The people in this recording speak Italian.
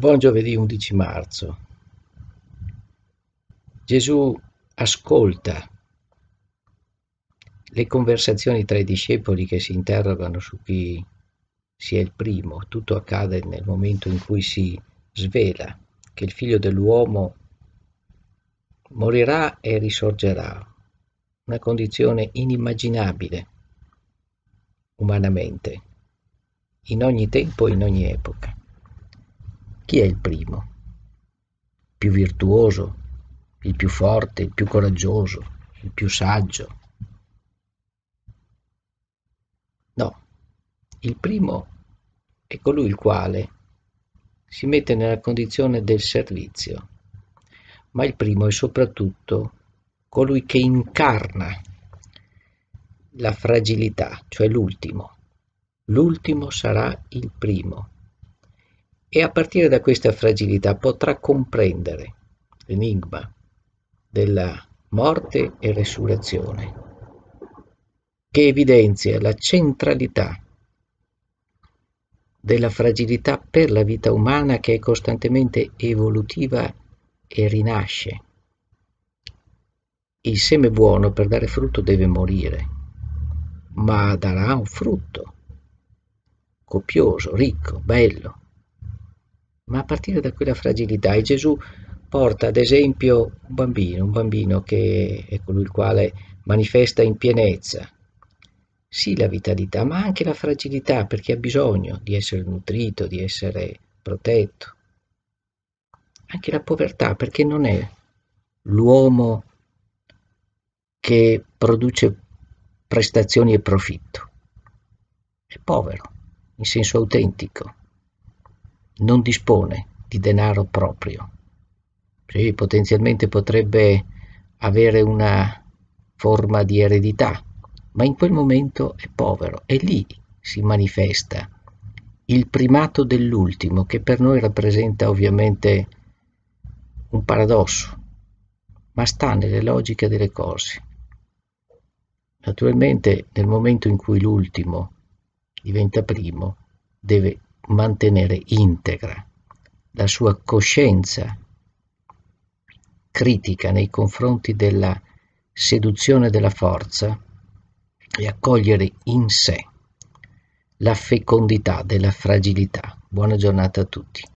Buon giovedì 11 marzo. Gesù ascolta le conversazioni tra i discepoli che si interrogano su chi sia il primo. Tutto accade nel momento in cui si svela che il figlio dell'uomo morirà e risorgerà. Una condizione inimmaginabile umanamente, in ogni tempo e in ogni epoca. Chi è il primo? Più virtuoso, il più forte, il più coraggioso, il più saggio? No, il primo è colui il quale si mette nella condizione del servizio, ma il primo è soprattutto colui che incarna la fragilità, cioè l'ultimo. L'ultimo sarà il primo e a partire da questa fragilità potrà comprendere l'enigma della morte e resurrezione, che evidenzia la centralità della fragilità per la vita umana che è costantemente evolutiva e rinasce. Il seme buono per dare frutto deve morire, ma darà un frutto copioso, ricco, bello, ma a partire da quella fragilità. E Gesù porta ad esempio un bambino, un bambino che è colui il quale manifesta in pienezza sì la vitalità, ma anche la fragilità perché ha bisogno di essere nutrito, di essere protetto. Anche la povertà perché non è l'uomo che produce prestazioni e profitto. È povero in senso autentico non dispone di denaro proprio. Sì, potenzialmente potrebbe avere una forma di eredità, ma in quel momento è povero e lì si manifesta il primato dell'ultimo che per noi rappresenta ovviamente un paradosso, ma sta nelle logiche delle cose. Naturalmente nel momento in cui l'ultimo diventa primo deve mantenere integra la sua coscienza critica nei confronti della seduzione della forza e accogliere in sé la fecondità della fragilità. Buona giornata a tutti.